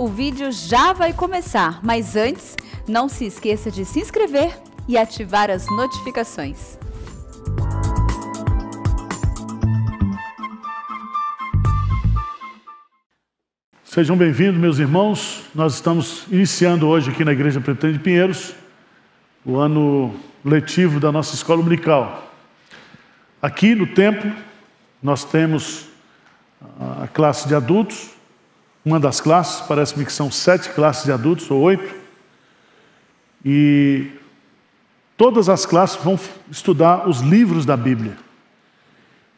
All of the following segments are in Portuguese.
o vídeo já vai começar, mas antes, não se esqueça de se inscrever e ativar as notificações. Sejam bem-vindos, meus irmãos. Nós estamos iniciando hoje aqui na Igreja Pretende de Pinheiros o ano letivo da nossa escola dominical. Aqui no templo, nós temos a classe de adultos, uma das classes, parece-me que são sete classes de adultos, ou oito, e todas as classes vão estudar os livros da Bíblia.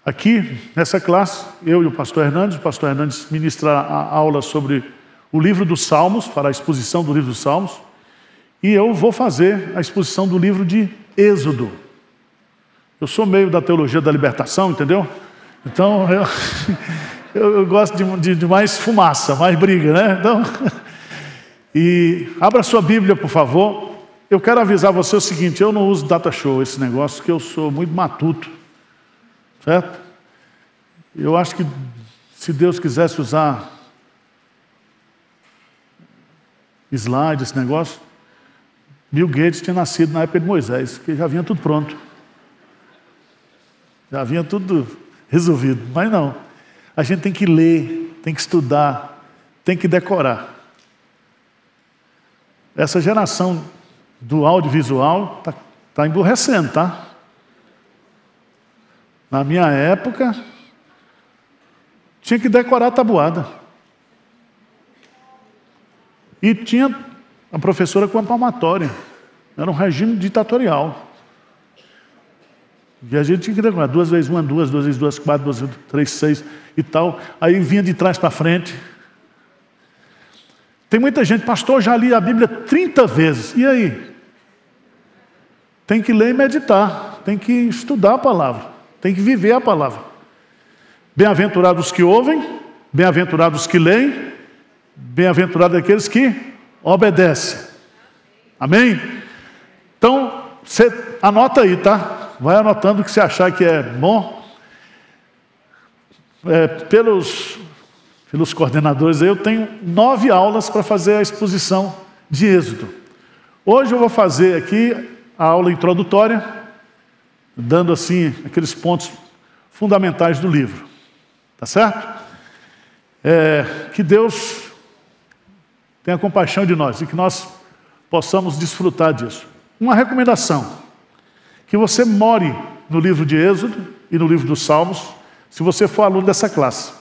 Aqui, nessa classe, eu e o pastor Hernandes, o pastor Hernandes ministra a aula sobre o livro dos Salmos, fará a exposição do livro dos Salmos, e eu vou fazer a exposição do livro de Êxodo. Eu sou meio da teologia da libertação, entendeu? Então, eu, eu, eu gosto de, de, de, mais fumaça, mais briga, né? Então, e abra sua Bíblia, por favor. Eu quero avisar você o seguinte: eu não uso data show, esse negócio, porque eu sou muito matuto. Certo? Eu acho que se Deus quisesse usar slide, esse negócio, Bill Gates tinha nascido na época de Moisés, que já vinha tudo pronto. Já vinha tudo resolvido. Mas não. A gente tem que ler, tem que estudar, tem que decorar. Essa geração do audiovisual está tá emburrecendo, tá? Na minha época, tinha que decorar a tabuada. E tinha a professora com a palmatória. Era um regime ditatorial. E a gente tinha que decorar duas vezes uma, duas, duas vezes duas, quatro, duas vezes três, seis e tal. Aí vinha de trás para frente. Tem muita gente, pastor, já li a Bíblia 30 vezes. E aí? Tem que ler e meditar, tem que estudar a palavra. Tem que viver a palavra. Bem-aventurados que ouvem, bem-aventurados que leem, bem-aventurados aqueles que obedecem. Amém? Então, você anota aí, tá? Vai anotando o que você achar que é bom. É, pelos, pelos coordenadores, eu tenho nove aulas para fazer a exposição de Êxodo. Hoje eu vou fazer aqui a aula introdutória dando assim aqueles pontos fundamentais do livro. Tá certo? É, que Deus tenha compaixão de nós e que nós possamos desfrutar disso. Uma recomendação: que você more no livro de Êxodo e no livro dos Salmos, se você for aluno dessa classe.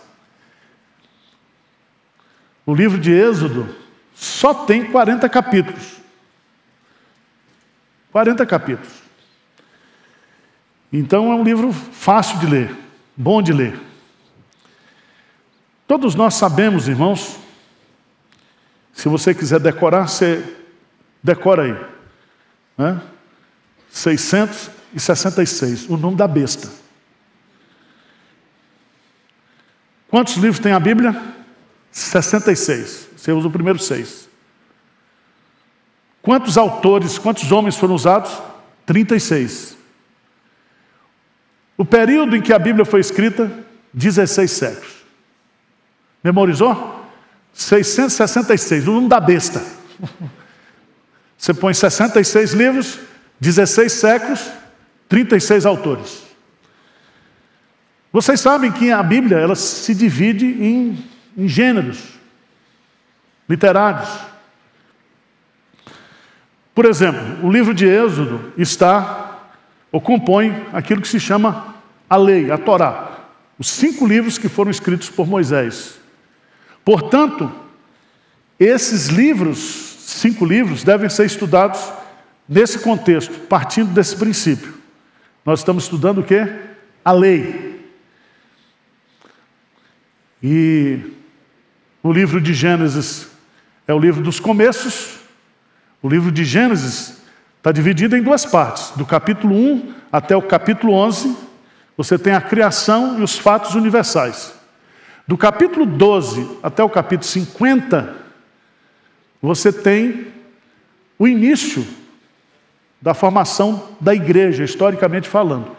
O livro de Êxodo só tem 40 capítulos. 40 capítulos. Então é um livro fácil de ler, bom de ler. Todos nós sabemos, irmãos, se você quiser decorar, você decora aí. Né? 666, o nome da besta. Quantos livros tem a Bíblia? 66. Você usa o primeiro seis. Quantos autores, quantos homens foram usados? 36. O período em que a Bíblia foi escrita, 16 séculos. Memorizou? 666, o número da besta. Você põe 66 livros, 16 séculos, 36 autores. Vocês sabem que a Bíblia ela se divide em, em gêneros literários. Por exemplo, o livro de Êxodo está ou compõe aquilo que se chama a lei, a Torá, os cinco livros que foram escritos por Moisés. Portanto, esses livros, cinco livros, devem ser estudados nesse contexto, partindo desse princípio. Nós estamos estudando o que? A lei. E o livro de Gênesis é o livro dos começos. O livro de Gênesis está dividido em duas partes, do capítulo 1 até o capítulo 11 você tem a criação e os fatos universais. Do capítulo 12 até o capítulo 50, você tem o início da formação da igreja, historicamente falando.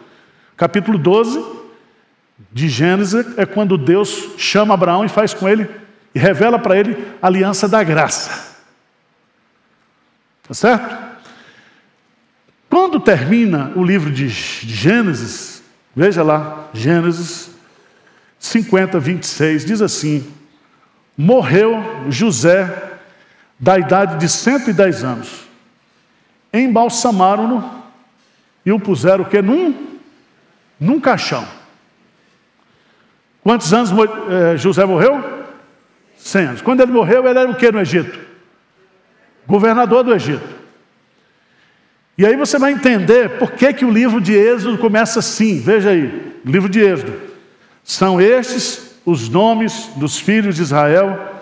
Capítulo 12 de Gênesis é quando Deus chama Abraão e faz com ele e revela para ele a aliança da graça. Tá certo? Quando termina o livro de Gênesis, veja lá, Gênesis 50, 26, diz assim: Morreu José da idade de 110 anos. Embalsamaram-no e o puseram o que? Num, num caixão. Quantos anos eh, José morreu? 100 anos. Quando ele morreu, ele era o que no Egito? Governador do Egito. E aí você vai entender por que, que o livro de Êxodo começa assim. Veja aí, livro de Êxodo. São estes os nomes dos filhos de Israel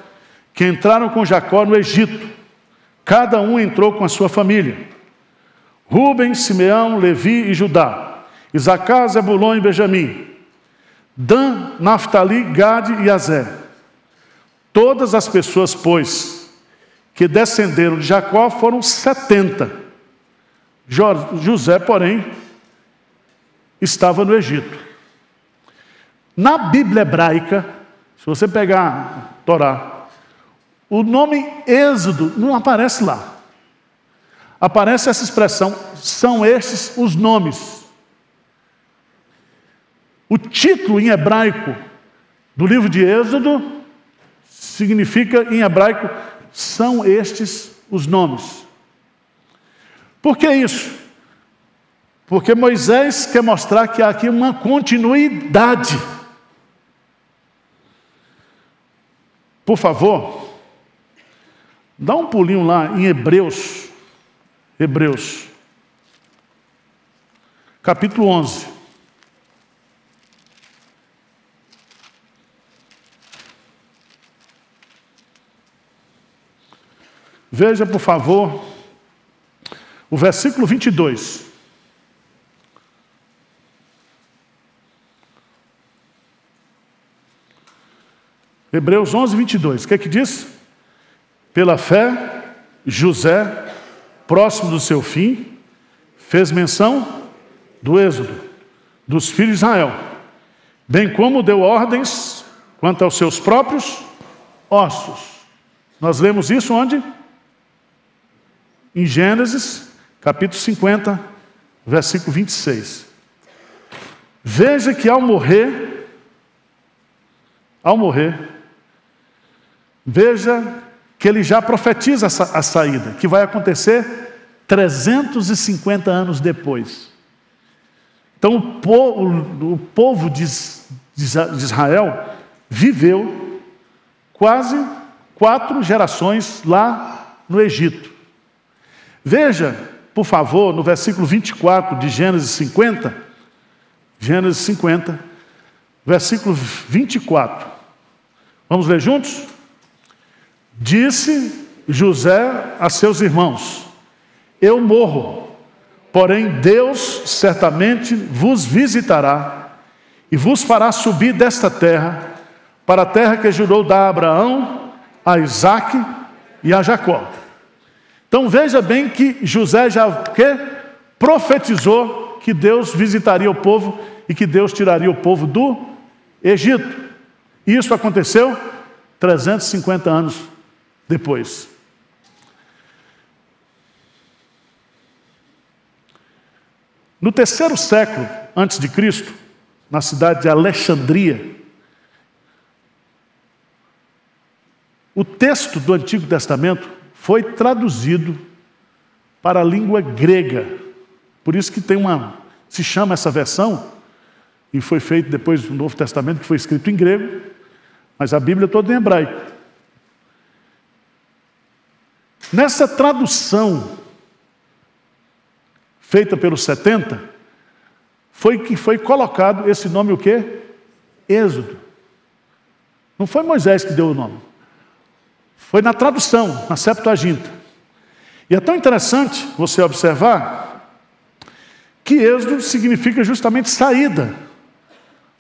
que entraram com Jacó no Egito. Cada um entrou com a sua família. Rubem, Simeão, Levi e Judá. Isacar, Zebulon e Benjamim. Dan, Naphtali, Gade e Azé. Todas as pessoas, pois, que descenderam de Jacó foram setenta. José, porém, estava no Egito. Na Bíblia hebraica, se você pegar Torá, o nome Êxodo não aparece lá. Aparece essa expressão, são estes os nomes. O título em hebraico do livro de Êxodo significa em hebraico, são estes os nomes. Por que isso? Porque Moisés quer mostrar que há aqui uma continuidade. Por favor, Dá um pulinho lá em Hebreus. Hebreus. Capítulo 11. Veja, por favor, o versículo 22. Hebreus 11, 22. O que é que diz? Pela fé, José, próximo do seu fim, fez menção do êxodo dos filhos de Israel, bem como deu ordens quanto aos seus próprios ossos. Nós lemos isso onde? Em Gênesis, capítulo 50, versículo 26. Veja que ao morrer, ao morrer, veja que ele já profetiza a saída, que vai acontecer 350 anos depois. Então, o povo, o povo de Israel viveu quase quatro gerações lá no Egito. Veja, por favor, no versículo 24 de Gênesis 50, Gênesis 50, versículo 24. Vamos ler juntos? Disse José a seus irmãos: Eu morro, porém Deus certamente vos visitará e vos fará subir desta terra para a terra que jurou dar a Abraão, a Isaque e a Jacó. Então veja bem que José já que profetizou que Deus visitaria o povo e que Deus tiraria o povo do Egito. Isso aconteceu 350 anos depois. No terceiro século antes de Cristo, na cidade de Alexandria, o texto do Antigo Testamento foi traduzido para a língua grega. Por isso que tem uma se chama essa versão e foi feito depois do Novo Testamento que foi escrito em grego, mas a Bíblia toda em hebraico. Nessa tradução feita pelos 70, foi que foi colocado esse nome o quê? Êxodo. Não foi Moisés que deu o nome. Foi na tradução, na Septuaginta. E é tão interessante você observar que Êxodo significa justamente saída.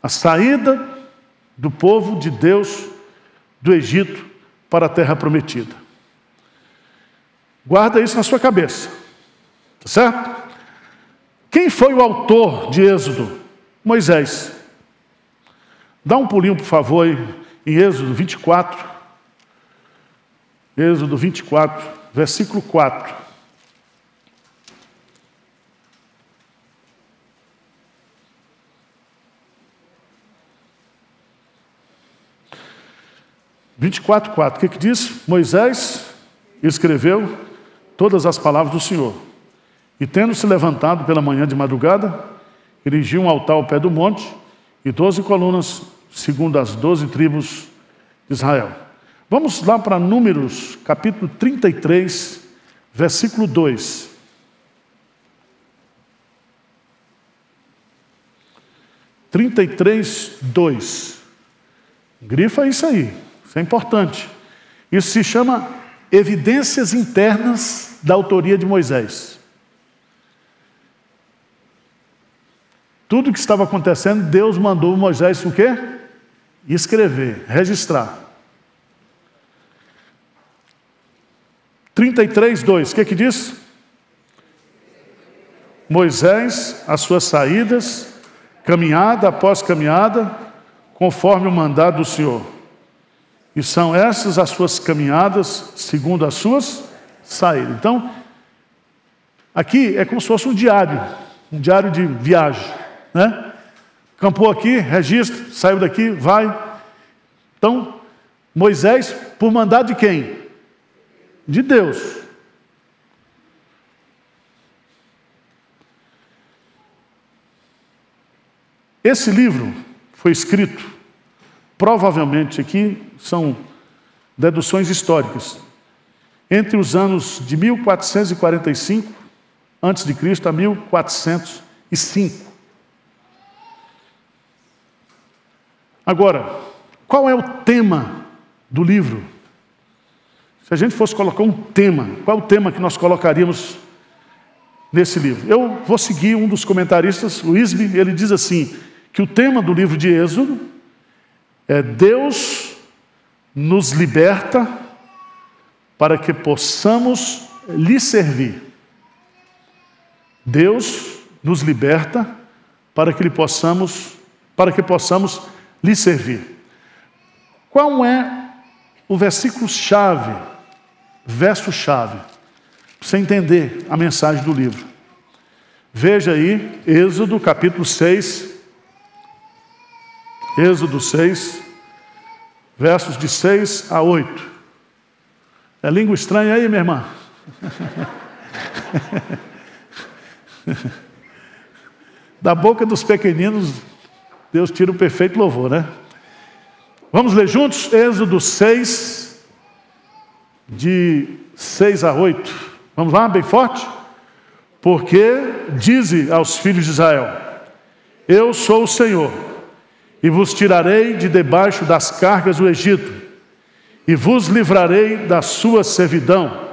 A saída do povo de Deus do Egito para a terra prometida. Guarda isso na sua cabeça. Tá certo? Quem foi o autor de Êxodo? Moisés. Dá um pulinho, por favor, em Êxodo 24, Êxodo 24, versículo 4. Vinte e quatro, quatro. O que, que diz? Moisés escreveu todas as palavras do Senhor. E tendo se levantado pela manhã de madrugada, erigiu um altar ao pé do monte e doze colunas, segundo as doze tribos de Israel. Vamos lá para Números, capítulo 33, versículo 2. Trinta e três, dois. Grifa isso aí, isso é importante. Isso se chama evidências internas da autoria de Moisés. Tudo que estava acontecendo, Deus mandou Moisés o quê? Escrever, registrar. 33, 2, o que que diz? Moisés, as suas saídas, caminhada após caminhada, conforme o mandado do Senhor. E são essas as suas caminhadas, segundo as suas saídas. Então, aqui é como se fosse um diário, um diário de viagem. Né? Campou aqui, registra, saiu daqui, vai. Então, Moisés, por mandado de quem? De Deus. Esse livro foi escrito, provavelmente aqui são deduções históricas, entre os anos de 1445 antes de Cristo a 1405. Agora, qual é o tema do livro? Se a gente fosse colocar um tema, qual é o tema que nós colocaríamos nesse livro? Eu vou seguir um dos comentaristas, o Isby, ele diz assim: que o tema do livro de Êxodo é Deus nos liberta para que possamos lhe servir. Deus nos liberta para que lhe possamos, para que possamos lhe servir. Qual é o versículo chave, verso chave, para você entender a mensagem do livro? Veja aí, Êxodo capítulo 6, Êxodo 6, versos de 6 a 8. É língua estranha aí, minha irmã? da boca dos pequeninos Deus tira o perfeito louvor, né? Vamos ler juntos? Êxodo 6, de 6 a 8. Vamos lá, bem forte? Porque dize aos filhos de Israel: Eu sou o Senhor, e vos tirarei de debaixo das cargas do Egito, e vos livrarei da sua servidão,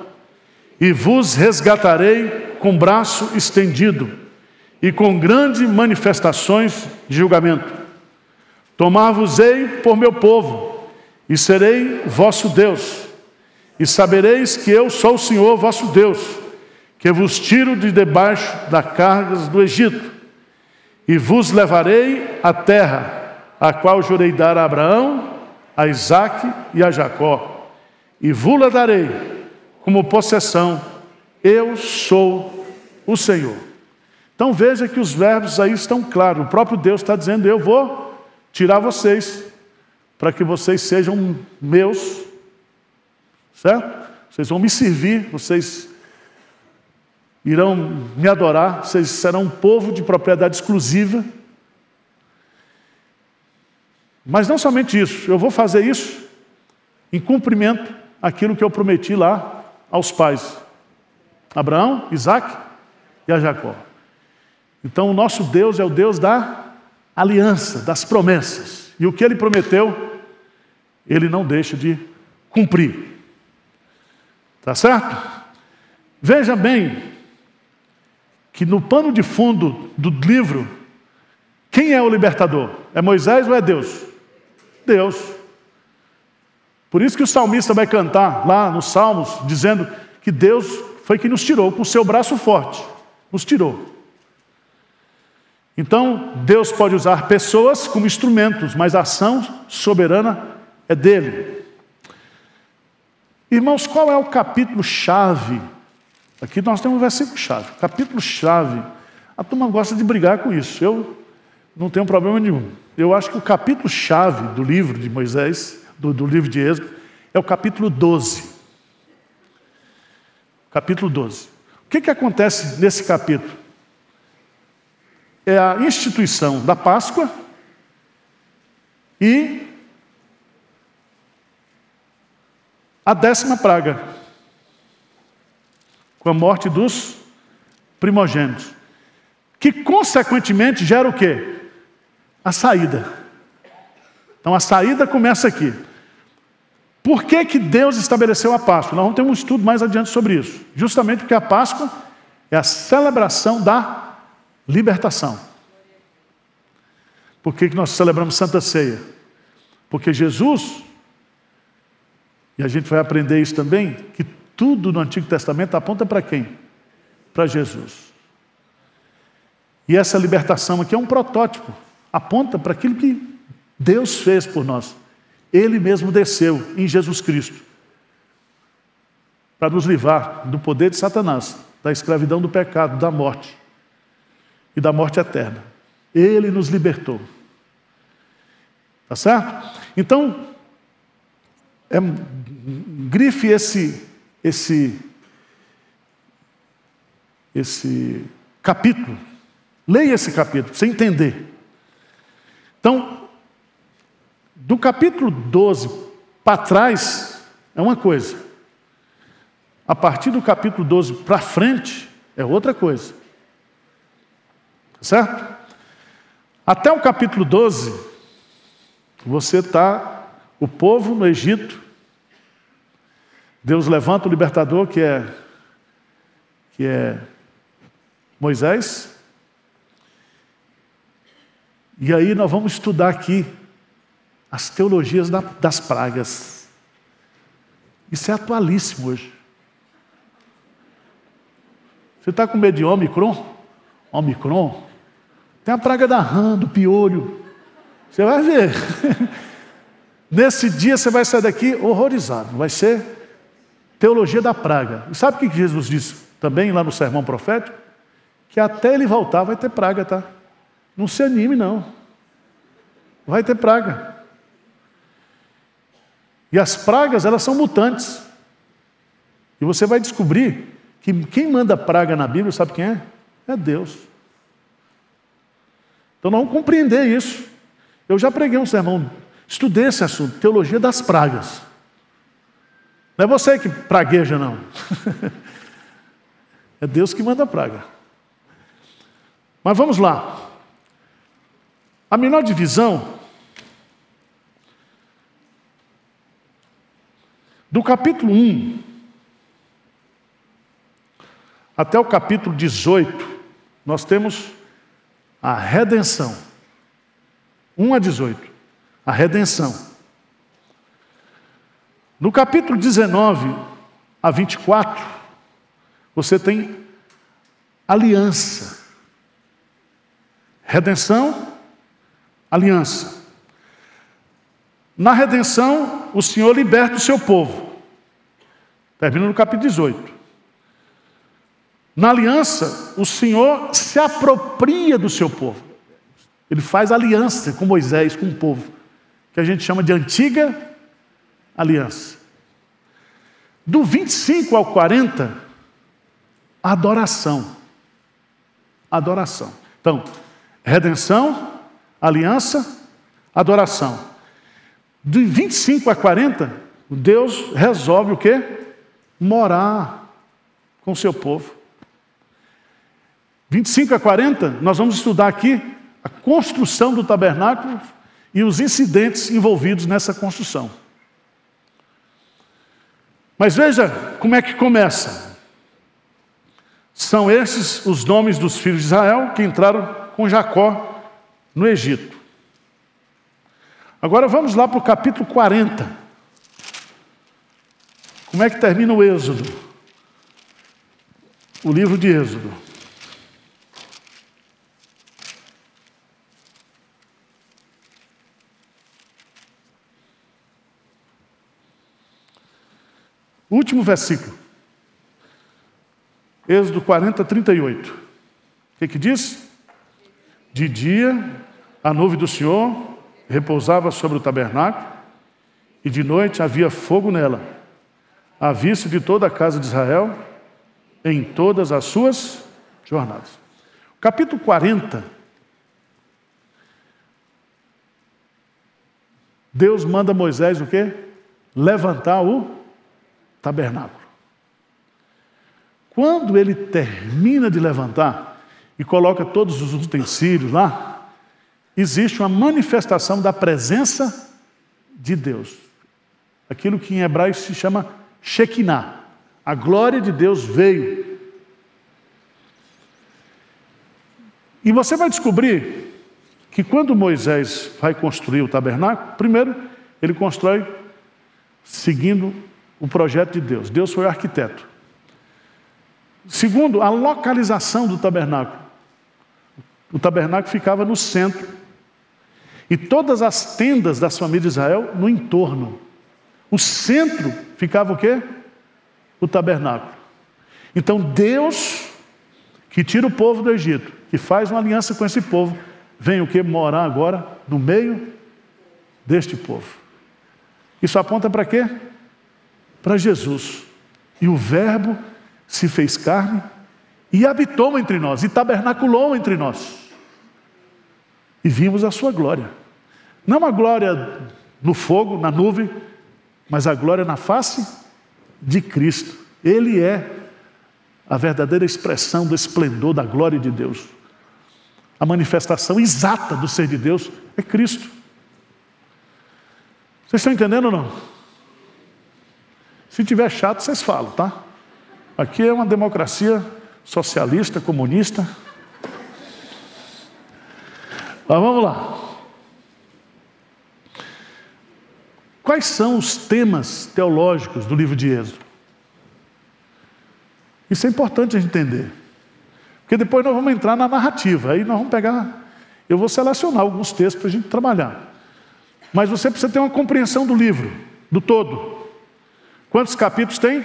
e vos resgatarei com braço estendido e com grandes manifestações de julgamento. Tomar-vos-ei por meu povo, e serei vosso Deus, e sabereis que eu sou o Senhor vosso Deus, que vos tiro de debaixo das cargas do Egito, e vos levarei à terra, a qual jurei dar a Abraão, a Isaque e a Jacó, e vos-la darei como possessão, eu sou o Senhor. Então veja que os verbos aí estão claros. O próprio Deus está dizendo: Eu vou tirar vocês, para que vocês sejam meus, certo? Vocês vão me servir, vocês irão me adorar, vocês serão um povo de propriedade exclusiva. Mas não somente isso, eu vou fazer isso em cumprimento aquilo que eu prometi lá aos pais, Abraão, Isaac e a Jacó. Então, o nosso Deus é o Deus da aliança, das promessas. E o que ele prometeu, ele não deixa de cumprir. Tá certo? Veja bem que no pano de fundo do livro, quem é o libertador? É Moisés ou é Deus? Deus. Por isso que o salmista vai cantar lá nos Salmos, dizendo que Deus foi quem nos tirou com o seu braço forte. Nos tirou. Então, Deus pode usar pessoas como instrumentos, mas a ação soberana é dele. Irmãos, qual é o capítulo-chave? Aqui nós temos um versículo-chave. Capítulo-chave. A turma gosta de brigar com isso. Eu não tenho problema nenhum. Eu acho que o capítulo-chave do livro de Moisés, do, do livro de Êxodo, é o capítulo 12. Capítulo 12. O que, que acontece nesse capítulo? É a instituição da Páscoa e a décima praga, com a morte dos primogênitos, que consequentemente gera o quê? A saída. Então a saída começa aqui. Por que, que Deus estabeleceu a Páscoa? Nós vamos ter um estudo mais adiante sobre isso. Justamente porque a Páscoa é a celebração da libertação. Por que, que nós celebramos Santa Ceia? Porque Jesus e a gente vai aprender isso também, que tudo no Antigo Testamento aponta para quem? Para Jesus. E essa libertação aqui é um protótipo, aponta para aquilo que Deus fez por nós. Ele mesmo desceu em Jesus Cristo para nos livrar do poder de Satanás, da escravidão do pecado, da morte e da morte eterna. Ele nos libertou. Tá certo? Então, é, grife esse, esse, esse capítulo. Leia esse capítulo, para você entender. Então, do capítulo 12 para trás é uma coisa. A partir do capítulo 12 para frente é outra coisa. Certo? Até o capítulo 12, você está o povo no Egito, Deus levanta o libertador que é que é Moisés. E aí nós vamos estudar aqui as teologias das pragas. Isso é atualíssimo hoje. Você está com medo de Omicron? Omicron? Tem a praga da rã, do piolho. Você vai ver. Nesse dia você vai sair daqui horrorizado. Vai ser teologia da praga. E sabe o que Jesus disse também lá no sermão profético? Que até ele voltar vai ter praga, tá? Não se anime, não. Vai ter praga. E as pragas, elas são mutantes. E você vai descobrir que quem manda praga na Bíblia, sabe quem é? É Deus. Então não compreender isso. Eu já preguei um sermão Estudei esse assunto, teologia das pragas. Não é você que pragueja, não. é Deus que manda praga. Mas vamos lá. A menor divisão do capítulo 1 até o capítulo 18, nós temos a redenção. 1 a 18 a redenção. No capítulo 19 a 24, você tem aliança. Redenção, aliança. Na redenção, o Senhor liberta o seu povo. Termina no capítulo 18. Na aliança, o Senhor se apropria do seu povo. Ele faz aliança com Moisés, com o povo que a gente chama de antiga aliança. Do 25 ao 40, adoração. Adoração. Então, redenção, aliança, adoração. Do 25 a 40, Deus resolve o quê? Morar com o seu povo. 25 a 40, nós vamos estudar aqui a construção do tabernáculo e os incidentes envolvidos nessa construção. Mas veja como é que começa. São esses os nomes dos filhos de Israel que entraram com Jacó no Egito. Agora vamos lá para o capítulo 40. Como é que termina o Êxodo? O livro de Êxodo. Último versículo. Êxodo 40, 38. O que, que diz? De dia, a nuvem do Senhor repousava sobre o tabernáculo, e de noite havia fogo nela, à vista de toda a casa de Israel, em todas as suas jornadas. Capítulo 40. Deus manda Moisés o quê? Levantar o tabernáculo. Quando ele termina de levantar e coloca todos os utensílios lá, existe uma manifestação da presença de Deus. Aquilo que em hebraico se chama Shekinah. A glória de Deus veio. E você vai descobrir que quando Moisés vai construir o tabernáculo, primeiro, ele constrói seguindo o projeto de Deus. Deus foi o arquiteto. Segundo, a localização do tabernáculo. O tabernáculo ficava no centro. E todas as tendas das famílias de Israel no entorno. O centro ficava o quê? O tabernáculo. Então Deus, que tira o povo do Egito, que faz uma aliança com esse povo, vem o que? Morar agora no meio deste povo. Isso aponta para quê? Para Jesus. E o Verbo se fez carne e habitou entre nós, e tabernaculou entre nós. E vimos a sua glória. Não a glória no fogo, na nuvem, mas a glória na face de Cristo. Ele é a verdadeira expressão do esplendor da glória de Deus. A manifestação exata do ser de Deus é Cristo. Vocês estão entendendo ou não? Se tiver chato, vocês falam, tá? Aqui é uma democracia socialista, comunista. Mas vamos lá. Quais são os temas teológicos do livro de Êxodo? Isso é importante a gente entender. Porque depois nós vamos entrar na narrativa. Aí nós vamos pegar. Eu vou selecionar alguns textos para a gente trabalhar. Mas você precisa ter uma compreensão do livro, do todo. Quantos capítulos tem?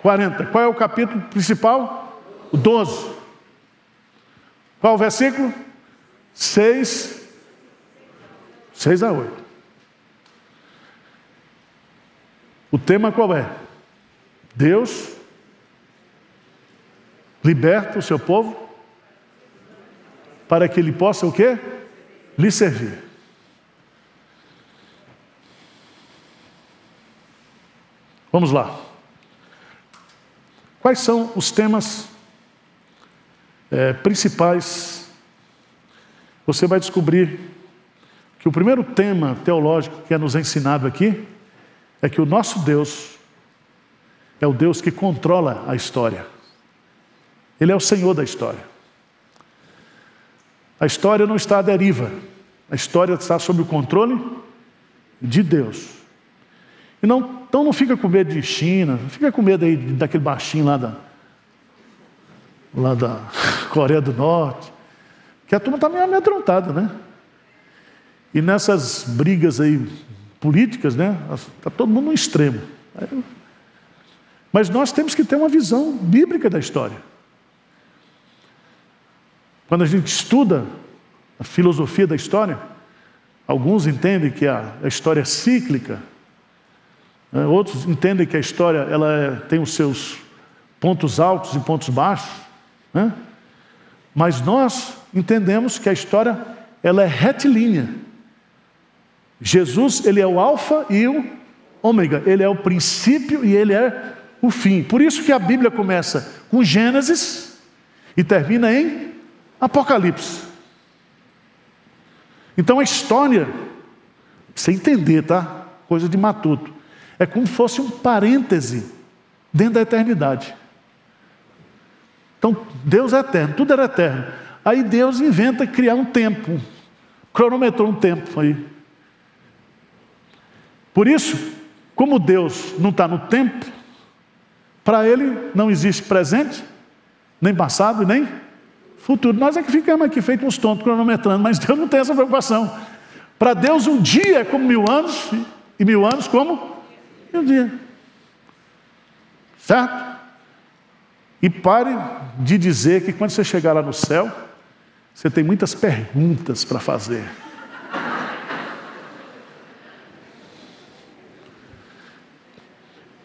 40. Qual é o capítulo principal? O 12. Qual o versículo? 6. 6 a 8. O tema qual é? Deus liberta o seu povo para que ele possa o quê? Lhe servir. Vamos lá. Quais são os temas é, principais? Você vai descobrir que o primeiro tema teológico que é nos ensinado aqui é que o nosso Deus é o Deus que controla a história. Ele é o Senhor da história. A história não está à deriva. A história está sob o controle de Deus. E não, então não fica com medo de China, não fica com medo aí daquele baixinho lá da, lá da Coreia do Norte, que a turma está meio amedrontada, né? E nessas brigas aí políticas, né? Está todo mundo no extremo. Mas nós temos que ter uma visão bíblica da história. Quando a gente estuda a filosofia da história, alguns entendem que a, a história é cíclica, né? Outros entendem que a história ela é, tem os seus pontos altos e pontos baixos. Né? Mas nós entendemos que a história ela é retilínea. Jesus ele é o alfa e o ômega. Ele é o princípio e ele é o fim. Por isso que a Bíblia começa com Gênesis e termina em Apocalipse. Então a história, você entender, tá? Coisa de matuto. É como se fosse um parêntese dentro da eternidade. Então, Deus é eterno, tudo era eterno. Aí Deus inventa criar um tempo, cronometrou um tempo aí. Por isso, como Deus não está no tempo, para Ele não existe presente, nem passado, nem futuro. Nós é que ficamos aqui feito uns tontos cronometrando, mas Deus não tem essa preocupação. Para Deus, um dia é como mil anos, e mil anos como um dia. Certo? E pare de dizer que quando você chegar lá no céu, você tem muitas perguntas para fazer.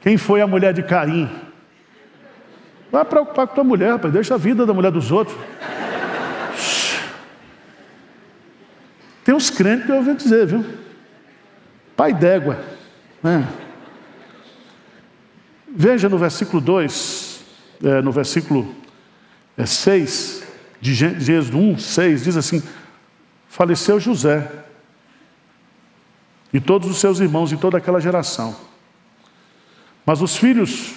Quem foi a mulher de Caim? Vai preocupar com tua mulher, rapaz. Deixa a vida da mulher dos outros. Tem uns crentes que eu ouvi dizer, viu? Pai d'égua. Né? Veja no versículo 2, é, no versículo é, 6, de Gênesis 1, 6, diz assim: Faleceu José e todos os seus irmãos e toda aquela geração. Mas os filhos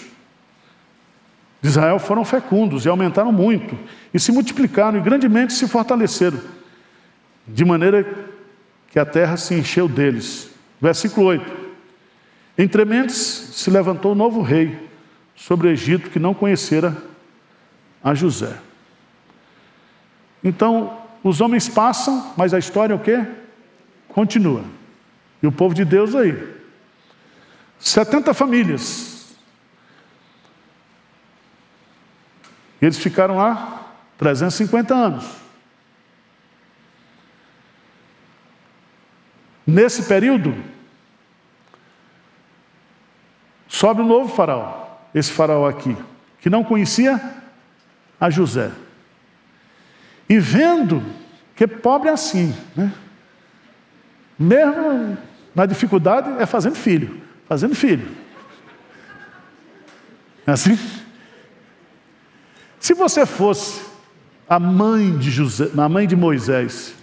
de Israel foram fecundos e aumentaram muito, e se multiplicaram e grandemente se fortaleceram, de maneira que a terra se encheu deles. Versículo 8: Entre mentes se levantou um novo rei sobre o Egito que não conhecera a José. Então, os homens passam, mas a história é o quê? Continua. E o povo de Deus aí, 70 famílias. Eles ficaram lá 350 anos. Nesse período, sobe um novo faraó, esse faraó aqui, que não conhecia a José. E vendo que pobre é assim, né? mesmo na dificuldade, é fazendo filho fazendo filho. É assim? Se você fosse a mãe de José, a mãe de Moisés,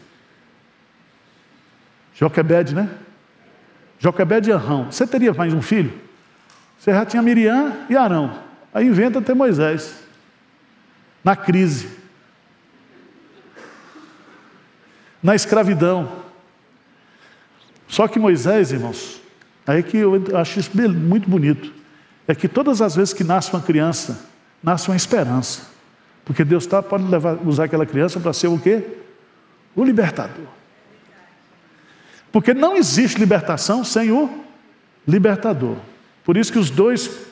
Joquebede, né? Joquebede e Arão, você teria mais um filho? Você já tinha Miriam e Arão. Aí inventa ter Moisés. Na crise. Na escravidão. Só que Moisés, irmãos, Aí que eu acho isso muito bonito. É que todas as vezes que nasce uma criança, nasce uma esperança. Porque Deus tá, pode levar, usar aquela criança para ser o quê? O libertador. Porque não existe libertação sem o libertador. Por isso que os dois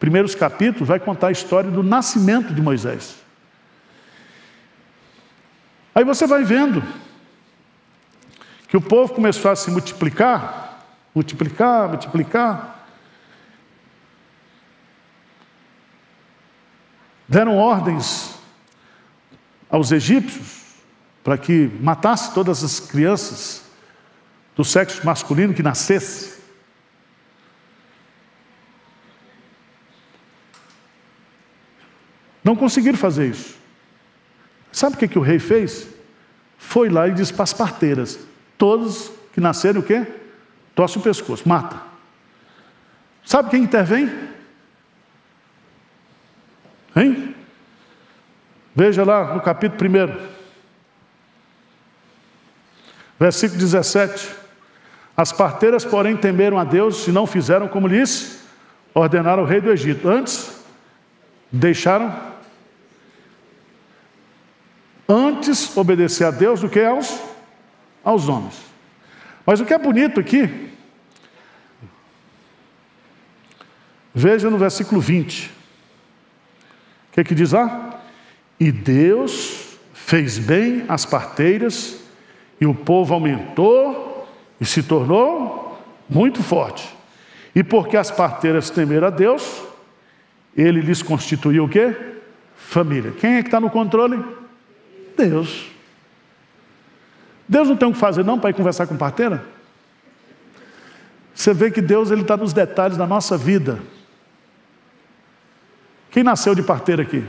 primeiros capítulos vai contar a história do nascimento de Moisés. Aí você vai vendo que o povo começou a se multiplicar multiplicar, multiplicar. Deram ordens aos egípcios para que matasse todas as crianças do sexo masculino que nascesse. Não conseguiram fazer isso. Sabe o que, que o rei fez? Foi lá e disse para as parteiras: todos que nasceram o quê? Torce o pescoço, mata. Sabe quem intervém? Hein? Veja lá no capítulo 1, versículo 17. As parteiras, porém, temeram a Deus e não fizeram como lhes ordenaram o rei do Egito. Antes, deixaram antes obedecer a Deus do que aos, aos homens. Mas o que é bonito aqui Veja no versículo 20. O que, é que diz lá? E Deus fez bem as parteiras, e o povo aumentou e se tornou muito forte. E porque as parteiras temeram a Deus, ele lhes constituiu o quê? Família. Quem é que está no controle? Deus. Deus não tem o que fazer não para ir conversar com parteira? Você vê que Deus ele está nos detalhes da nossa vida. Quem nasceu de parteira aqui?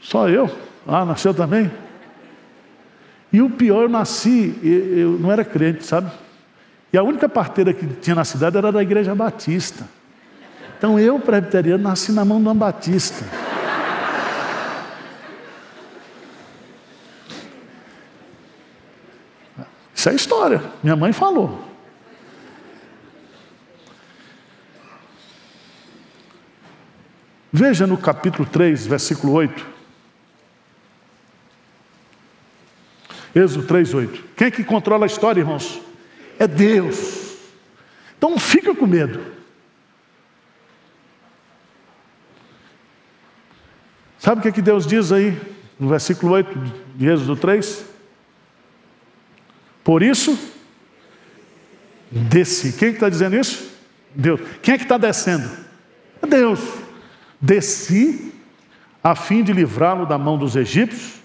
Só eu? Ah, nasceu também? E o pior, eu nasci, eu não era crente, sabe? E a única parteira que tinha na cidade era da igreja batista. Então eu, presbiteriano, nasci na mão de uma batista. Isso é história. Minha mãe falou. Veja no capítulo 3, versículo 8. Êxodo 3, 8. Quem é que controla a história, irmãos? É Deus. Então não fica com medo. Sabe o que, é que Deus diz aí no versículo 8 de Êxodo 3? Por isso, desci. Quem está dizendo isso? Deus. Quem é que está descendo? É Deus. Desci a fim de livrá-lo da mão dos egípcios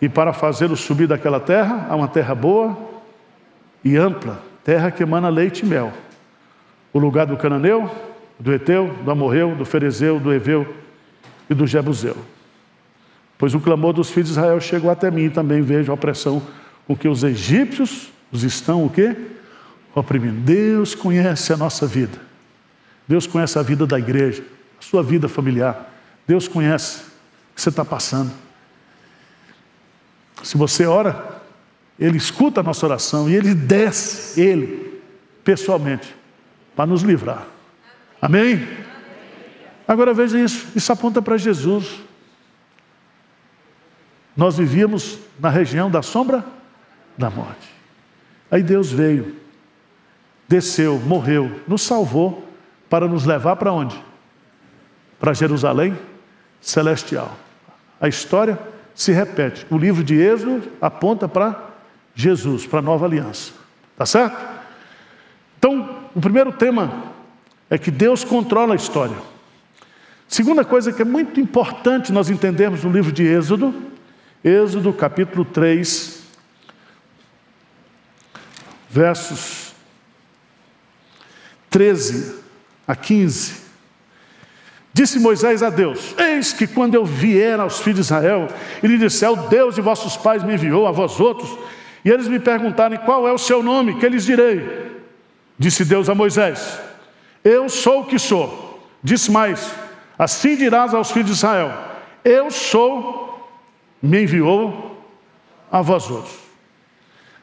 e para fazê-lo subir daquela terra a uma terra boa e ampla, terra que emana leite e mel. O lugar do cananeu, do Eteu, do Amorreu, do Ferezeu, do Eveu e do Jebuseu. Pois o clamor dos filhos de Israel chegou até mim e também vejo a opressão com que os egípcios os estão o quê? Oprimindo. Deus conhece a nossa vida. Deus conhece a vida da igreja, sua vida familiar. Deus conhece o que você está passando. Se você ora, Ele escuta a nossa oração e Ele desce, Ele, pessoalmente, para nos livrar. Amém? Agora veja isso, isso aponta para Jesus. Nós vivíamos na região da sombra da morte. Aí Deus veio, desceu, morreu, nos salvou para nos levar para onde? Para Jerusalém celestial. A história se repete. O livro de Êxodo aponta para Jesus, para a nova aliança. Tá certo? Então, o primeiro tema é que Deus controla a história. Segunda coisa que é muito importante nós entendermos no livro de Êxodo, Êxodo capítulo 3, versos 13 a 15. Disse Moisés a Deus: Eis que quando eu vier aos filhos de Israel e lhe disser, o Deus de vossos pais me enviou a vós outros, e eles me perguntarem qual é o seu nome, que lhes direi? Disse Deus a Moisés: Eu sou o que sou. Disse mais: Assim dirás aos filhos de Israel: Eu sou, me enviou a vós outros.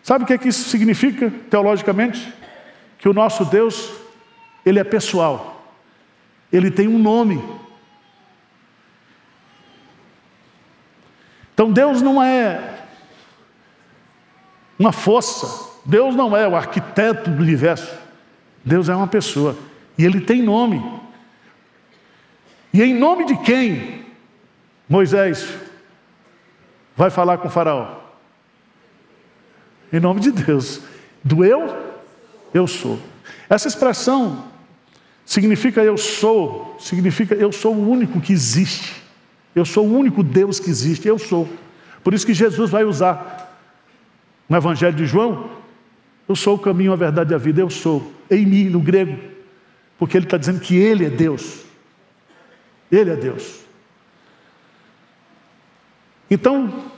Sabe o que, é que isso significa teologicamente? Que o nosso Deus, ele é pessoal. Ele tem um nome. Então Deus não é uma força, Deus não é o arquiteto do universo. Deus é uma pessoa e ele tem nome. E em nome de quem Moisés vai falar com Faraó? Em nome de Deus. Do eu, eu sou. Essa expressão Significa eu sou, significa eu sou o único que existe. Eu sou o único Deus que existe, eu sou. Por isso que Jesus vai usar no Evangelho de João, eu sou o caminho, a verdade e a vida, eu sou, em mim, no grego, porque ele está dizendo que ele é Deus. Ele é Deus. Então,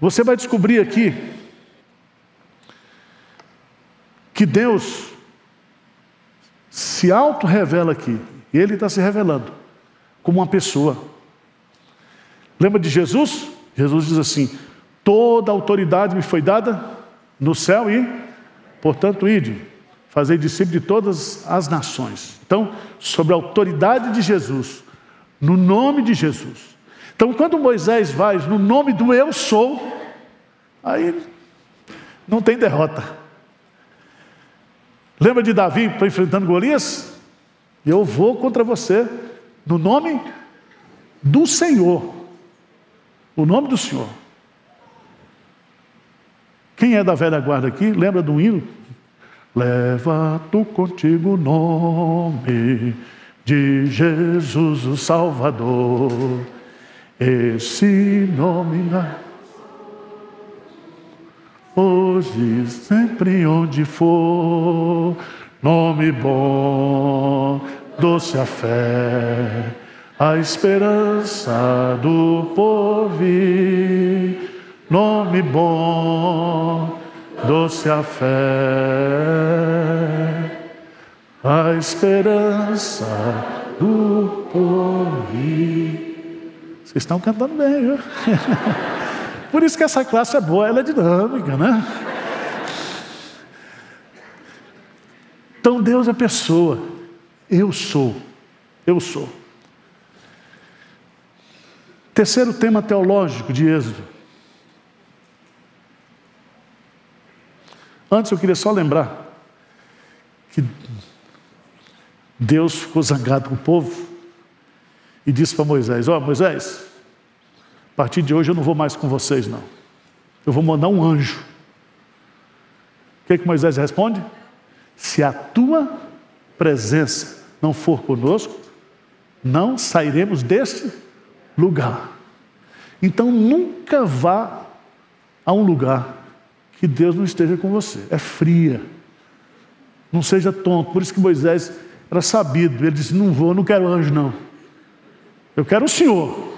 você vai descobrir aqui que Deus se auto-revela aqui. Ele está se revelando como uma pessoa. Lembra de Jesus? Jesus diz assim: Toda autoridade me foi dada no céu e, portanto, ide, fazer discípulo de todas as nações. Então, sobre a autoridade de Jesus, no nome de Jesus. Então, quando Moisés vai no nome do Eu sou, aí não tem derrota. Lembra de Davi enfrentando Golias? Eu vou contra você no nome do Senhor. O nome do Senhor. Quem é da velha guarda aqui? Lembra do hino? Leva tu contigo o nome de Jesus o Salvador. Esse nome na hoje, sempre onde for, nome bom, doce a fé, a esperança do porvir, nome bom, doce a fé, a esperança do porvir. Vocês estão cantando bem, viu? Por isso que essa classe é boa, ela é dinâmica, né? Então Deus é pessoa. Eu sou. Eu sou. Terceiro tema teológico de Êxodo. Antes eu queria só lembrar que Deus ficou zangado com o povo e disse para Moisés: Ó oh, Moisés, a partir de hoje eu não vou mais com vocês, não. Eu vou mandar um anjo. O que, que Moisés responde? Se a tua presença não for conosco, não sairemos deste lugar. Então nunca vá a um lugar que Deus não esteja com você. É fria. Não seja tonto. Por isso que Moisés era sabido. Ele disse: Não vou, não quero anjo, não. Eu quero o Senhor.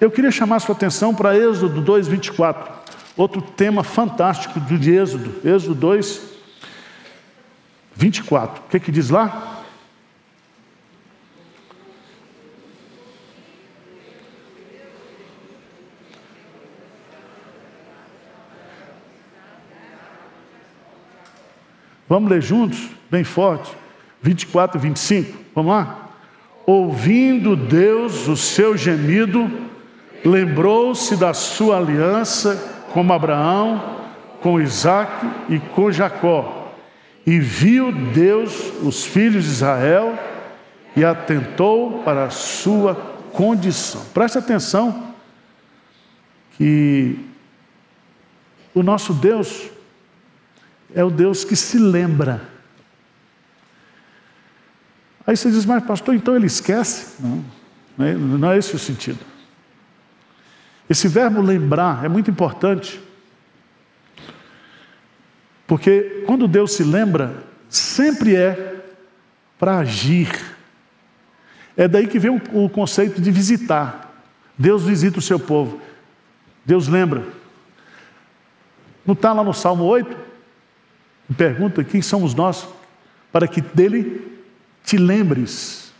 Eu queria chamar sua atenção para Êxodo 2, 24. Outro tema fantástico de Êxodo. Êxodo 2, 24. O que, que diz lá? Vamos ler juntos, bem forte. 24 e 25. Vamos lá? Ouvindo Deus o seu gemido, lembrou-se da sua aliança com Abraão, com Isaac e com Jacó. E viu Deus os filhos de Israel e atentou para a sua condição. Preste atenção que o nosso Deus é o Deus que se lembra. Aí você diz, mas pastor, então ele esquece? Não, não é, é esse o sentido. Esse verbo lembrar é muito importante, porque quando Deus se lembra, sempre é para agir. É daí que vem o, o conceito de visitar. Deus visita o seu povo. Deus lembra. Não está lá no Salmo 8? Pergunta: quem somos nós? Para que dele te lembres,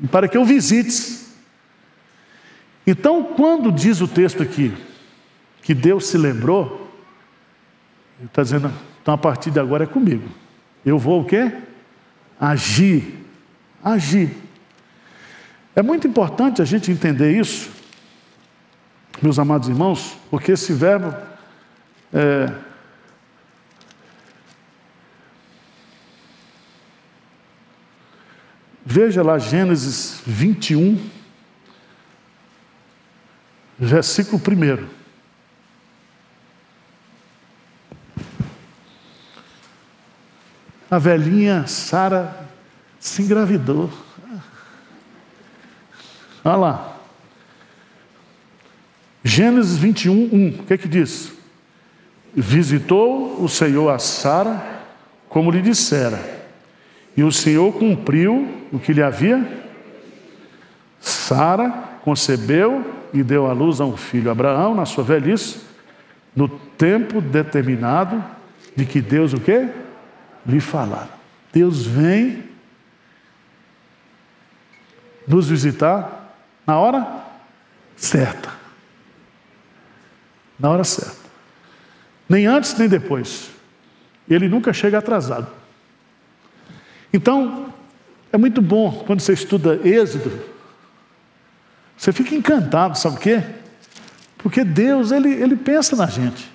e para que eu visites. Então, quando diz o texto aqui que Deus se lembrou, ele está dizendo, então a partir de agora é comigo. Eu vou o quê? Agir. Agir. É muito importante a gente entender isso, meus amados irmãos, porque esse verbo é, Veja lá Gênesis 21, versículo 1. A velhinha Sara se engravidou. Olha lá. Gênesis 21, 1. O que é que diz? Visitou o Senhor a Sara, como lhe dissera e o Senhor cumpriu o que lhe havia. Sara concebeu e deu à luz a um filho, Abraão, na sua velhice, no tempo determinado de que Deus o quê? Lhe falara. Deus vem nos visitar na hora certa. Na hora certa. Nem antes nem depois. Ele nunca chega atrasado. Então, é muito bom quando você estuda Êxodo, você fica encantado, sabe o quê? Porque Deus, Ele, ele pensa na gente,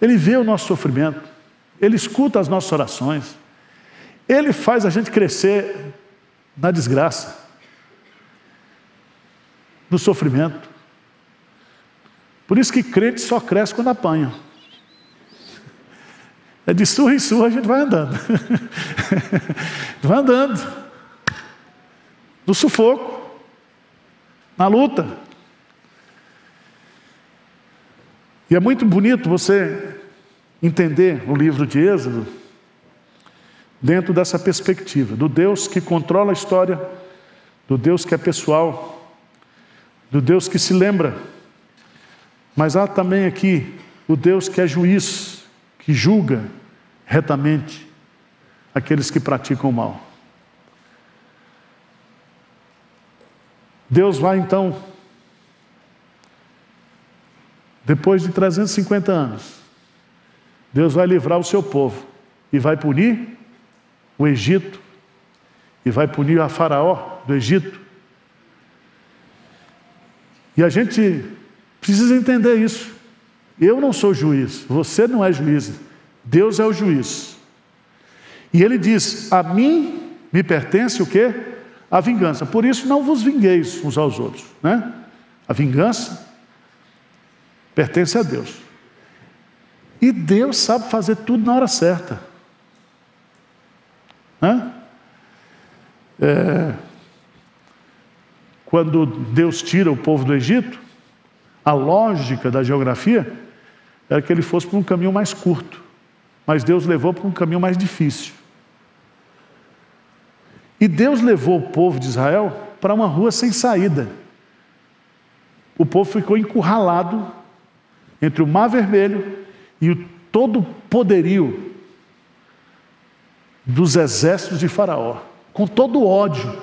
Ele vê o nosso sofrimento, Ele escuta as nossas orações, Ele faz a gente crescer na desgraça, no sofrimento. Por isso que crente só cresce quando apanha. É de surra em surra a gente vai andando. vai andando. No sufoco. Na luta. E é muito bonito você entender o livro de Êxodo dentro dessa perspectiva, do Deus que controla a história, do Deus que é pessoal, do Deus que se lembra. Mas há também aqui o Deus que é juiz, que julga retamente aqueles que praticam o mal. Deus vai então, depois de 350 anos, Deus vai livrar o seu povo e vai punir o Egito e vai punir a Faraó do Egito. E a gente precisa entender isso. Eu não sou juiz, você não é juiz, Deus é o juiz. E ele diz: A mim me pertence o quê? A vingança. Por isso não vos vingueis uns aos outros, né? A vingança pertence a Deus. E Deus sabe fazer tudo na hora certa. Né? É, quando Deus tira o povo do Egito, a lógica da geografia era que ele fosse por um caminho mais curto, mas Deus levou para um caminho mais difícil. E Deus levou o povo de Israel para uma rua sem saída. O povo ficou encurralado entre o Mar Vermelho e o todo poderio dos exércitos de Faraó, com todo o ódio.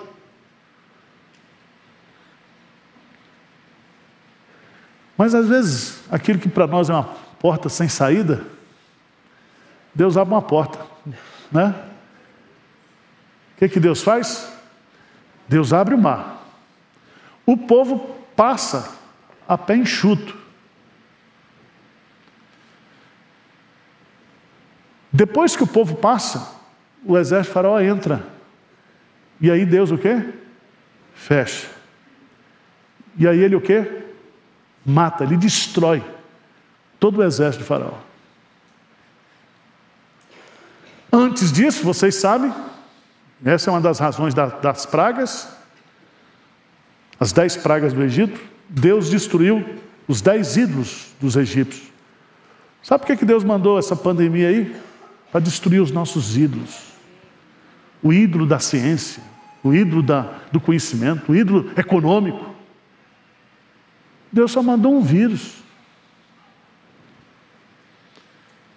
Mas às vezes, aquilo que para nós é uma porta sem saída, Deus abre uma porta, né? Que, que Deus faz? Deus abre o mar. O povo passa a pé enxuto. Depois que o povo passa, o exército faraó entra. E aí Deus o quê? Fecha. E aí ele o quê? Mata, ele destrói todo o exército de faraó. Antes disso, vocês sabem, essa é uma das razões das pragas, as dez pragas do Egito, Deus destruiu os dez ídolos dos egípcios. Sabe por que Deus mandou essa pandemia aí? para destruir os nossos ídolos. O ídolo da ciência, o ídolo da, do conhecimento, o ídolo econômico. Deus só mandou um vírus.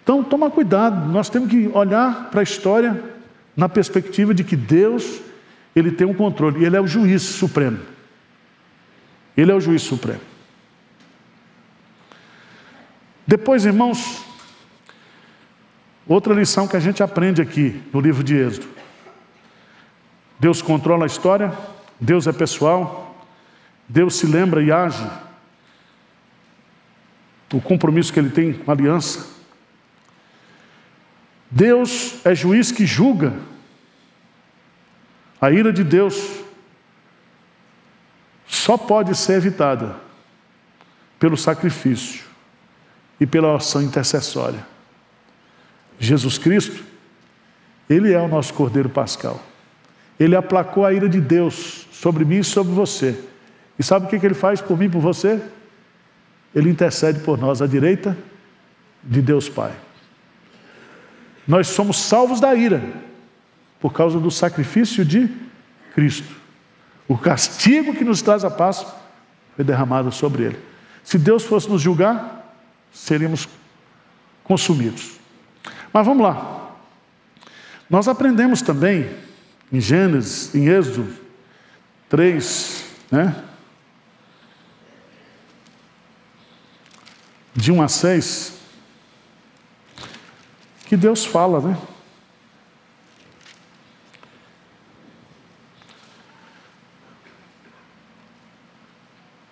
Então, toma cuidado, nós temos que olhar para a história na perspectiva de que Deus, Ele tem um controle, Ele é o juiz supremo. Ele é o juiz supremo. Depois, irmãos, Outra lição que a gente aprende aqui no livro de Êxodo: Deus controla a história, Deus é pessoal, Deus se lembra e age. O compromisso que ele tem com a aliança. Deus é juiz que julga. A ira de Deus só pode ser evitada pelo sacrifício e pela ação intercessória. Jesus Cristo, Ele é o nosso Cordeiro Pascal. Ele aplacou a ira de Deus sobre mim e sobre você. E sabe o que Ele faz por mim e por você? Ele intercede por nós à direita de Deus Pai. Nós somos salvos da ira por causa do sacrifício de Cristo. O castigo que nos traz a paz foi derramado sobre ele. Se Deus fosse nos julgar, seríamos consumidos. Mas vamos lá. Nós aprendemos também em Gênesis, em Êxodo 3, né? De 1 a 6, que Deus fala, né?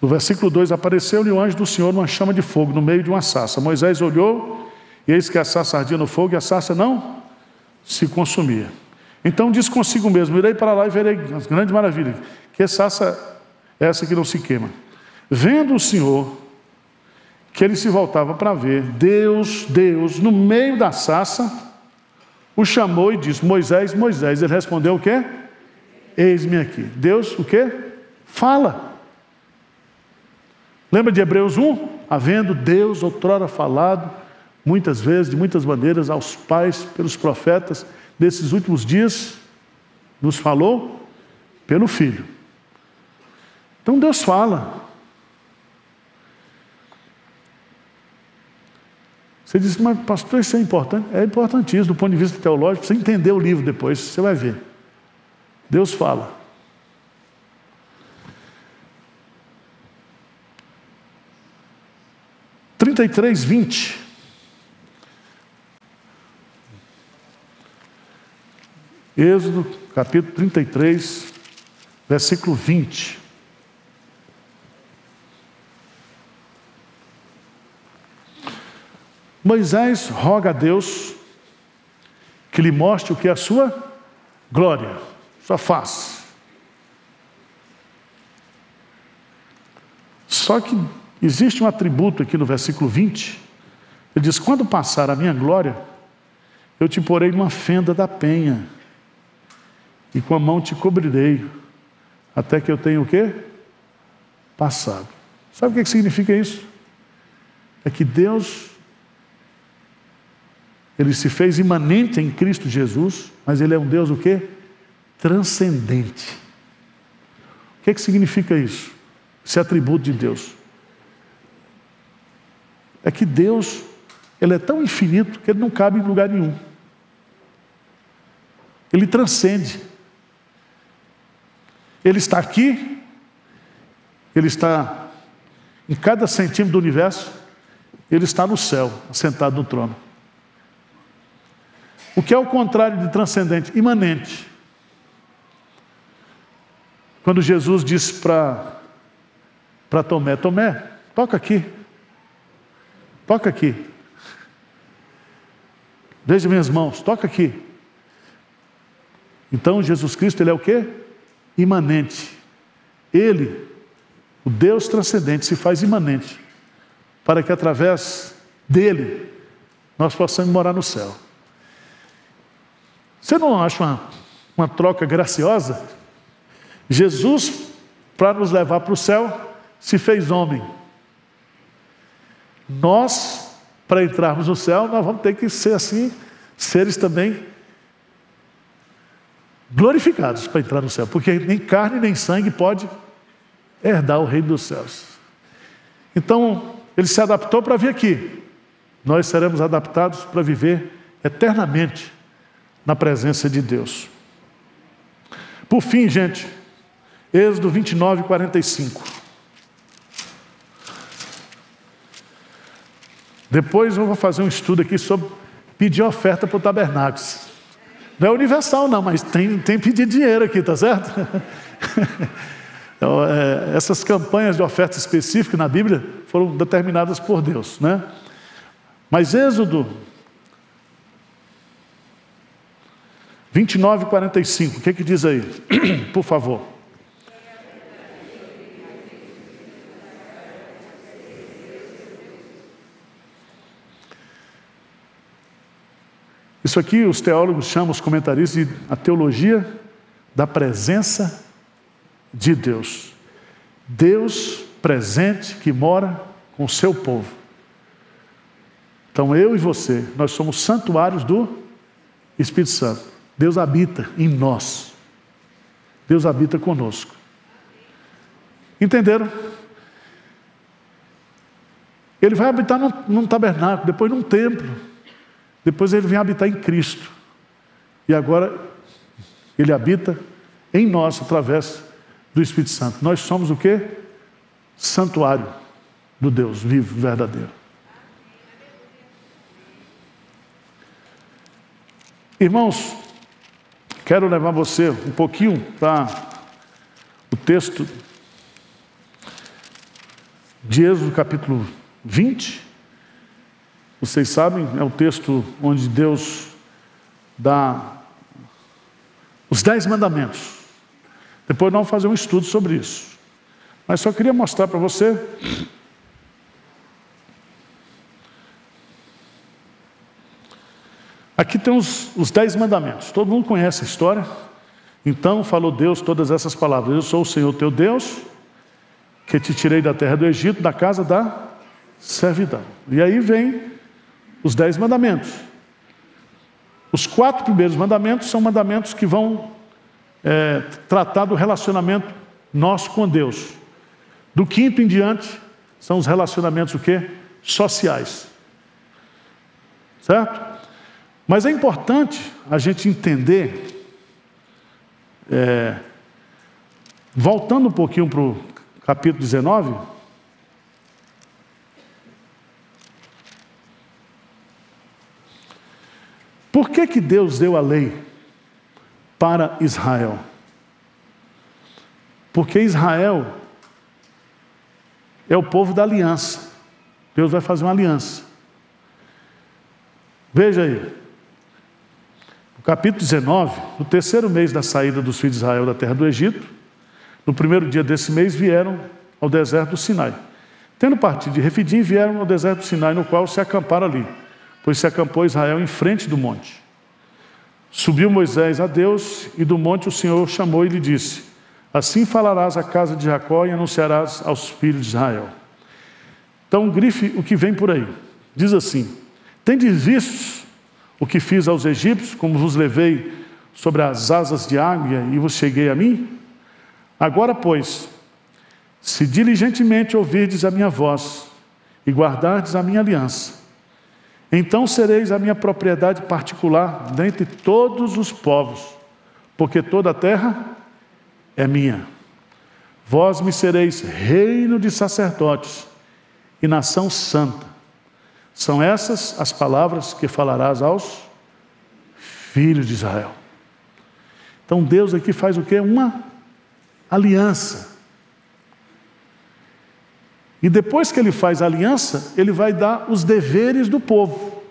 No versículo 2: Apareceu-lhe o anjo do Senhor numa chama de fogo no meio de uma sassa. Moisés olhou e eis que a sarça ardia no fogo e a sarça não se consumia. Então diz consigo mesmo: irei para lá e verei as grandes maravilhas. Que sarça é essa que não se queima? Vendo o Senhor que ele se voltava para ver, Deus, Deus, no meio da sarça, o chamou e disse: Moisés, Moisés. Ele respondeu o quê? Eis-me aqui. Deus, o quê? Fala. Lembra de Hebreus 1? Havendo Deus outrora falado muitas vezes, de muitas maneiras, aos pais, pelos profetas desses últimos dias, nos falou pelo Filho. Então Deus fala. Você diz, mas pastor, isso é importante? É importantíssimo do ponto de vista teológico, você entender o livro depois, você vai ver. Deus fala. Trinta e três, vinte. Êxodo capítulo 33, versículo 20. Moisés roga a Deus que lhe mostre o que é a sua glória, sua face. Só que existe um atributo aqui no versículo 20. Ele diz: Quando passar a minha glória, eu te porei numa fenda da penha, e com a mão te cobrirei, até que eu tenha o quê? Passado. Sabe o que significa isso? É que Deus, Ele se fez imanente em Cristo Jesus, mas Ele é um Deus o quê? Transcendente. O que, que significa isso? Esse atributo de Deus. É que Deus, Ele é tão infinito que Ele não cabe em lugar nenhum. Ele transcende. Ele está aqui, Ele está em cada centímetro do universo, Ele está no céu, sentado no trono. O que é o contrário de transcendente? Imanente. Quando Jesus disse para Tomé: Tomé, toca aqui, toca aqui. Veja minhas mãos, toca aqui. Então Jesus Cristo, ele é o quê? Imanente. Ele, o Deus transcendente, se faz imanente, para que através dele nós possamos morar no céu. Você não acha uma, uma troca graciosa? Jesus, para nos levar para o céu, se fez homem. Nós, para entrarmos no céu, nós vamos ter que ser assim, seres também glorificados para entrar no céu, porque nem carne nem sangue pode herdar o reino dos céus. Então, ele se adaptou para vir aqui. Nós seremos adaptados para viver eternamente na presença de Deus. Por fim, gente, Êxodo 29, 45. Depois eu vou fazer um estudo aqui sobre pedir oferta para o tabernáculo. Não é universal, não, mas tem, tem pedir dinheiro aqui, tá certo? Então, é, essas campanhas de oferta específica na Bíblia foram determinadas por Deus, né? Mas Êxodo 29, 45, o que, que diz aí? por favor. Isso aqui os teólogos chamam, os comentaristas, de a teologia da presença de Deus. Deus presente que mora com o seu povo. Então eu e você, nós somos santuários do Espírito Santo. Deus habita em nós. Deus habita conosco. Entenderam? Ele vai habitar num, num tabernáculo, depois num templo. Depois ele vem habitar em Cristo. E agora ele habita em nós através do Espírito Santo. Nós somos o que? Santuário do Deus vivo, verdadeiro. Irmãos, quero levar você um pouquinho para o texto de Êxodo capítulo 20. Vocês sabem, é o texto onde Deus dá os dez mandamentos. Depois nós vamos fazer um estudo sobre isso. Mas só queria mostrar para você Aqui tem os, os, dez mandamentos. Todo mundo conhece a história. Então falou Deus todas essas palavras: Eu sou o Senhor teu Deus, que te tirei da terra do Egito, da casa da servidão. E aí vem os dez mandamentos. Os quatro primeiros mandamentos são mandamentos que vão é, tratar do relacionamento nosso com Deus. Do quinto em diante são os relacionamentos o quê? Sociais. Certo? Mas é importante a gente entender, é, voltando um pouquinho para o capítulo 19, Por que, que Deus deu a lei para Israel? Porque Israel é o povo da aliança. Deus vai fazer uma aliança. Veja aí. Capítulo 19, no terceiro mês da saída dos filhos de Israel da terra do Egito, no primeiro dia desse mês vieram ao deserto do Sinai. Tendo partido de Refidim, vieram ao deserto do Sinai, no qual se acamparam ali, pois se acampou Israel em frente do monte. Subiu Moisés a Deus, e do monte o Senhor chamou e lhe disse: Assim falarás à casa de Jacó e anunciarás aos filhos de Israel. Então, grife o que vem por aí. Diz assim: Tendes visto o que fiz aos egípcios, como vos levei sobre as asas de águia e vos cheguei a mim? Agora, pois, se diligentemente ouvirdes a minha voz e guardardes a minha aliança, então sereis a minha propriedade particular dentre todos os povos, porque toda a terra é minha. Vós me sereis reino de sacerdotes e nação santa. São essas as palavras que falarás aos filhos de Israel. Então Deus aqui faz o que? Uma aliança. E depois que ele faz a aliança, ele vai dar os deveres do povo.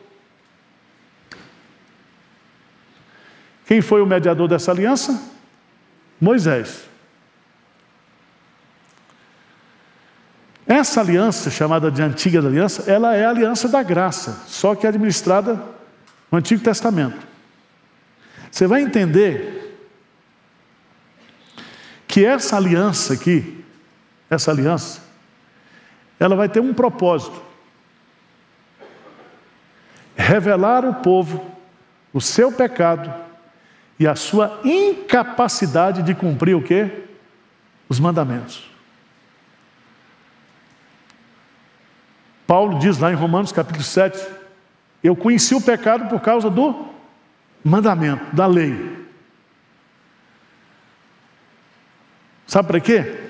Quem foi o mediador dessa aliança? Moisés. Essa aliança, chamada de Antiga Aliança, ela é a aliança da graça, só que é administrada no Antigo Testamento. Você vai entender que essa aliança aqui, essa aliança, ela vai ter um propósito: revelar ao povo o seu pecado e a sua incapacidade de cumprir o que? Os mandamentos. Paulo diz lá em Romanos capítulo 7: Eu conheci o pecado por causa do mandamento, da lei. Sabe para quê?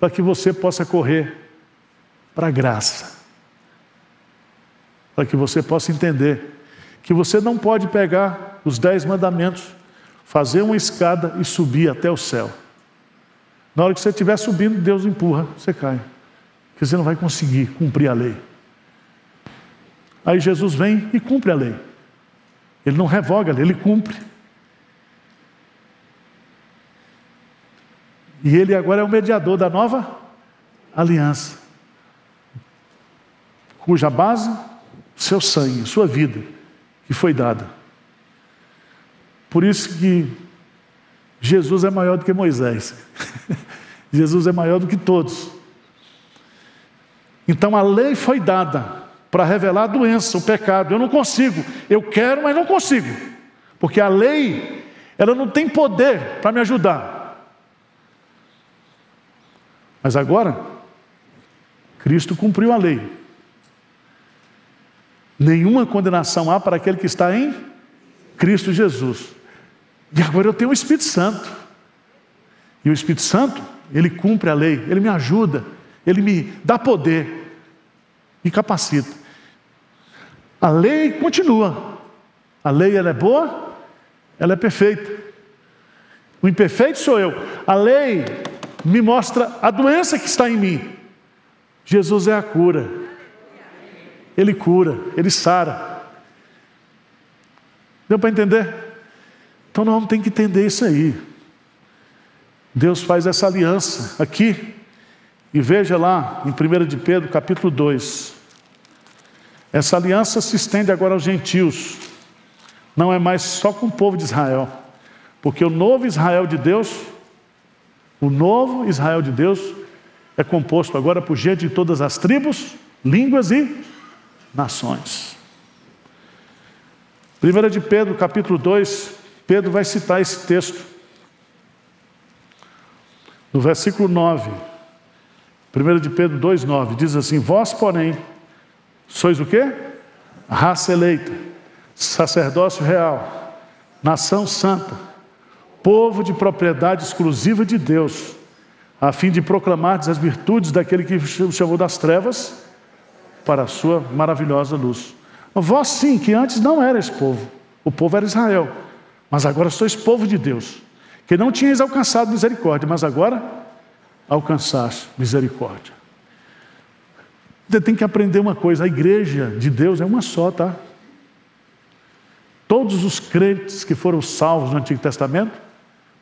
Para que você possa correr para a graça. Para que você possa entender que você não pode pegar os dez mandamentos, fazer uma escada e subir até o céu. Na hora que você estiver subindo, Deus empurra, você cai. Porque você não vai conseguir cumprir a lei. Aí Jesus vem e cumpre a lei. Ele não revoga a lei, ele cumpre. E ele agora é o mediador da nova aliança, cuja base, seu sangue, sua vida, que foi dada. Por isso que Jesus é maior do que Moisés. Jesus é maior do que todos. Então a lei foi dada para revelar a doença, o pecado. Eu não consigo, eu quero, mas não consigo. Porque a lei, ela não tem poder para me ajudar. Mas agora, Cristo cumpriu a lei. Nenhuma condenação há para aquele que está em Cristo Jesus. E agora eu tenho o Espírito Santo. E o Espírito Santo, ele cumpre a lei, ele me ajuda, ele me dá poder, me capacita. A lei continua. A lei ela é boa, ela é perfeita. O imperfeito sou eu. A lei me mostra a doença que está em mim. Jesus é a cura. Ele cura, ele sara. Deu para entender? Então nós vamos ter que entender isso aí. Deus faz essa aliança aqui. E veja lá em 1 de Pedro, capítulo 2. Essa aliança se estende agora aos gentios. Não é mais só com o povo de Israel. Porque o novo Israel de Deus o novo Israel de Deus é composto agora por gente de todas as tribos, línguas e nações. 1 de Pedro, capítulo 2, Pedro vai citar esse texto. No versículo 9, 1 de Pedro 2, 9, diz assim: Vós, porém, sois o quê? Raça eleita, sacerdócio real, nação santa, povo de propriedade exclusiva de Deus, a fim de proclamar as virtudes daquele que o chamou das trevas para a sua maravilhosa luz. Vós sim, que antes não era esse povo, o povo era Israel, mas agora sois povo de Deus, que não tinhais alcançado misericórdia, mas agora alcançaste misericórdia. Você tem que aprender uma coisa: a igreja de Deus é uma só, tá? Todos os crentes que foram salvos no Antigo Testamento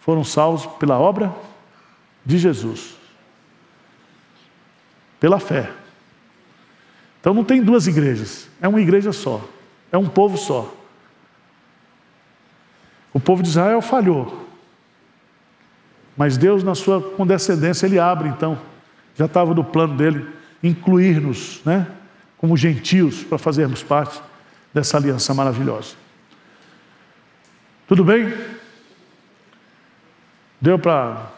foram salvos pela obra de Jesus, pela fé. Então não tem duas igrejas, é uma igreja só, é um povo só. O povo de Israel falhou, mas Deus, na sua condescendência, Ele abre então, já estava no plano dele, incluir-nos, né, como gentios, para fazermos parte dessa aliança maravilhosa. Tudo bem? Deu para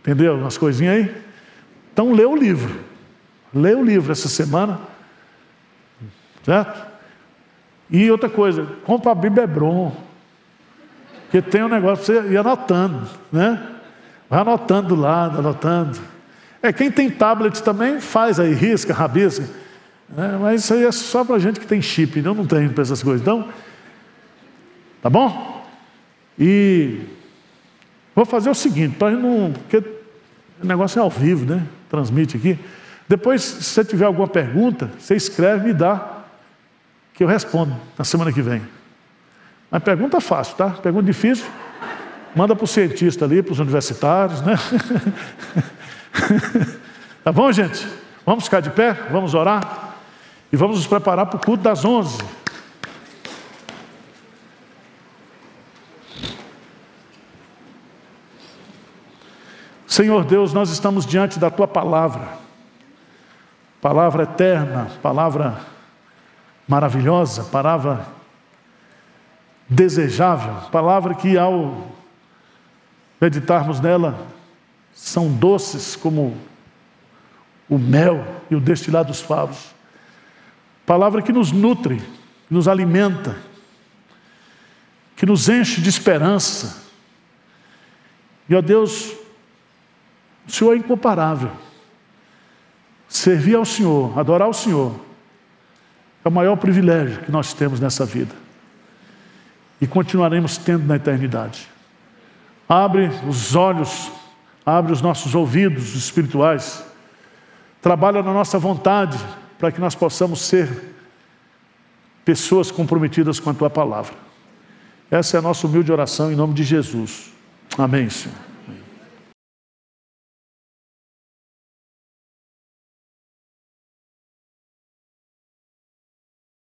entender umas coisinhas aí? Então lê o livro. Lê o livro essa semana. Certo? E outra coisa, compra a Bíblia Hebron. Porque tem um negócio para você ir anotando, né? Vai anotando do lado, anotando. É, quem tem tablet também faz aí, risca, rabisca. Né? Mas isso aí é só para gente que tem chip, não, não tem para essas coisas. Então, tá bom? E vou fazer o seguinte, para não. Porque o negócio é ao vivo, né? Transmite aqui. Depois, se você tiver alguma pergunta, você escreve e me dá, que eu respondo na semana que vem. Mas pergunta fácil, tá? Pergunta difícil, manda para o cientista ali, para os universitários, né? tá bom, gente? Vamos ficar de pé, vamos orar e vamos nos preparar para o culto das onze. Senhor Deus, nós estamos diante da tua palavra, palavra eterna, palavra maravilhosa, palavra desejável, palavra que ao meditarmos nela são doces como o mel e o destilado dos favos. Palavra que nos nutre, que nos alimenta, que nos enche de esperança. E ó Deus, o Senhor é incomparável. Servir ao Senhor, adorar ao Senhor, é o maior privilégio que nós temos nessa vida. E continuaremos tendo na eternidade. Abre os olhos, abre os nossos ouvidos espirituais. Trabalha na nossa vontade para que nós possamos ser pessoas comprometidas com a tua palavra. Essa é a nossa humilde oração em nome de Jesus. Amém, Senhor.